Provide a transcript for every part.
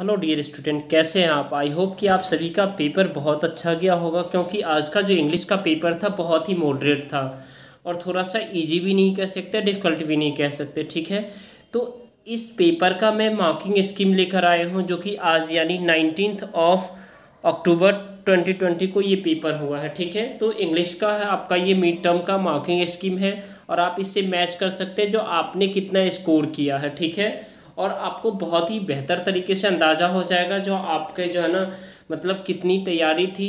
Hello dear student, कैसे हैं आप? आई होप कि आप सभी का पेपर बहुत अच्छा गया होगा, क्योंकि आज का जो इंग्लिश का पेपर था, बहुत ही मॉडरेट था। और थोड़ा सा इजी भी नहीं कह सकते डिफ़िकल्ट भी नहीं कह सकते, ठीक है? तो इस पेपर का मैं मार्किंग स्कीम लेकर आया हूँ, जो कि आज यानी नाइनटीन ऑफ़ अक्टूबर 2020 को ये पेपर हुआ है, ठीक है? तो इंग्लिश का है, आपका ये मिड टर्म का मार्किंग स्कीम है, और आप इससे मैच कर सकते हैं, जो आपने कितना स्कोर किया है, ठीक है? और आपको बहुत ही बेहतर तरीके से अंदाज़ा हो जाएगा जो आपके जो है ना मतलब कितनी तैयारी थी,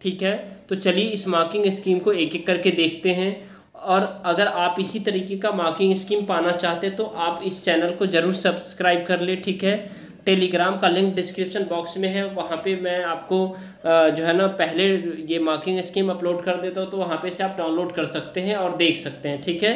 ठीक है? तो चलिए इस मार्किंग स्कीम को एक एक करके देखते हैं। और अगर आप इसी तरीके का मार्किंग स्कीम पाना चाहते तो आप इस चैनल को ज़रूर सब्सक्राइब कर ले, ठीक है? टेलीग्राम का लिंक डिस्क्रिप्शन बॉक्स में है, वहाँ पे मैं आपको जो है ना, पहले ये मार्किंग स्कीम अपलोड कर देता हूँ तो वहाँ पे से आप डाउनलोड कर सकते हैं और देख सकते हैं, ठीक है?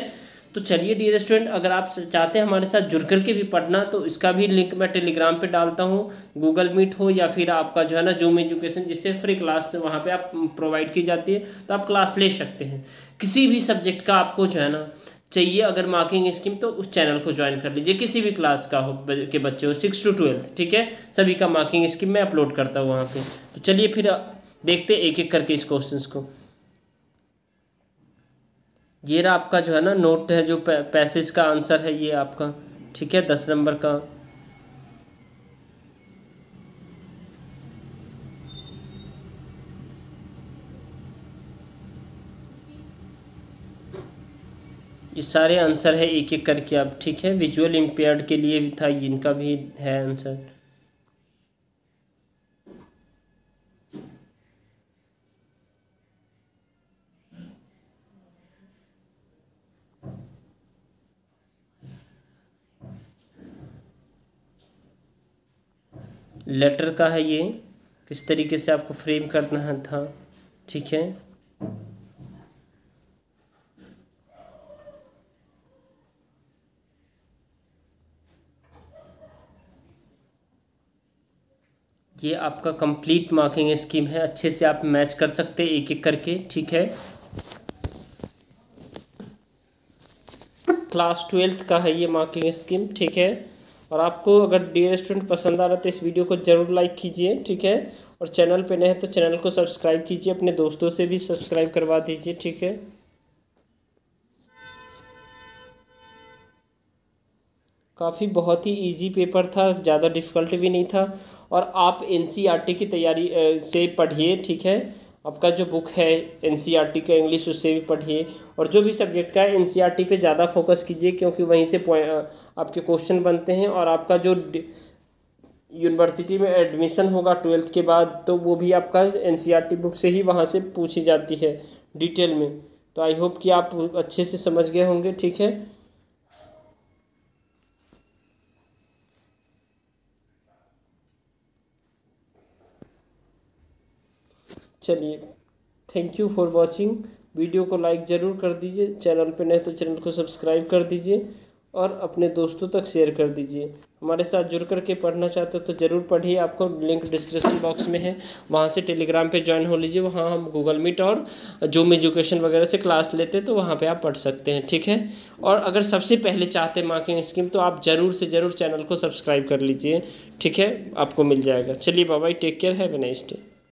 तो चलिए डियर स्टूडेंट अगर आप चाहते हैं हमारे साथ जुड़ करके भी पढ़ना तो इसका भी लिंक मैं टेलीग्राम पे डालता हूँ गूगल मीट हो या फिर आपका जो है ना जूम एजुकेशन जिससे फ्री क्लास वहाँ पे आप प्रोवाइड की जाती है तो आप क्लास ले सकते हैं। किसी भी सब्जेक्ट का आपको जो है ना, चाहिए अगर मार्किंग स्कीम तो उस चैनल को ज्वाइन कर लीजिए, किसी भी क्लास का हो के बच्चे हो सिक्स टू ट्वेल्थ ठीक है? सभी का मार्किंग स्कीम मैं अपलोड करता हूँ वहाँ पर तो चलिए फिर, देखते एक एक करके इस क्वेश्चन को। ये रहा आपका जो है ना नोट है, जो पैसेज का आंसर है ये आपका। ठीक है, दस नंबर का। ये सारे आंसर है एक एक करके आप। ठीक है विजुअल इम्पेयर्ड के लिए भी था, इनका भी है आंसर लेटर का है ये, किस तरीके से आपको फ्रेम करना है, था, ठीक है? ये आपका कंप्लीट मार्किंग स्कीम है, अच्छे से आप मैच कर सकते हैं एक एक करके, ठीक है? क्लास ट्वेल्थ का है ये मार्किंग स्कीम ठीक है? और आपको अगर डी स्टूडेंट पसंद आ रहा है तो इस वीडियो को ज़रूर लाइक कीजिए, ठीक है? और चैनल पे नए हैं तो चैनल को सब्सक्राइब कीजिए, अपने दोस्तों से भी सब्सक्राइब करवा दीजिए, ठीक है? काफ़ी बहुत ही इजी पेपर था, ज़्यादा डिफ़िकल्ट भी नहीं था। और आप एन e की तैयारी से पढ़िए, ठीक है? आपका जो बुक है एन e का इंग्लिश उससे भी पढ़िए। और जो भी सब्जेक्ट का है एन e पे ज़्यादा फोकस कीजिए, क्योंकि वहीं से आपके क्वेश्चन बनते हैं और आपका जो यूनिवर्सिटी में एडमिशन होगा ट्वेल्थ के बाद तो वो भी आपका एन बुक से ही वहाँ से पूछी जाती है डिटेल में। तो आई होप कि आप अच्छे से समझ गए होंगे, ठीक है? चलिए thank you for watching video को लाइक ज़रूर कर दीजिए। चैनल पे नए तो चैनल को सब्सक्राइब कर दीजिए। और अपने दोस्तों तक शेयर कर दीजिए। हमारे साथ जुड़ करके पढ़ना चाहते हो तो ज़रूर पढ़िए। आपको लिंक डिस्क्रिप्शन बॉक्स में है। वहाँ से टेलीग्राम पे ज्वाइन हो लीजिए। वहाँ हम गूगल मीट और जूम एजुकेशन वगैरह से क्लास लेते हैं तो वहाँ पे आप पढ़ सकते हैं, ठीक है? और अगर सबसे पहले चाहते हैं मार्किंग स्कीम तो आप ज़रूर से ज़रूर चैनल को सब्सक्राइब कर लीजिए, ठीक है? आपको मिल जाएगा। चलिए bye bye take care have nice day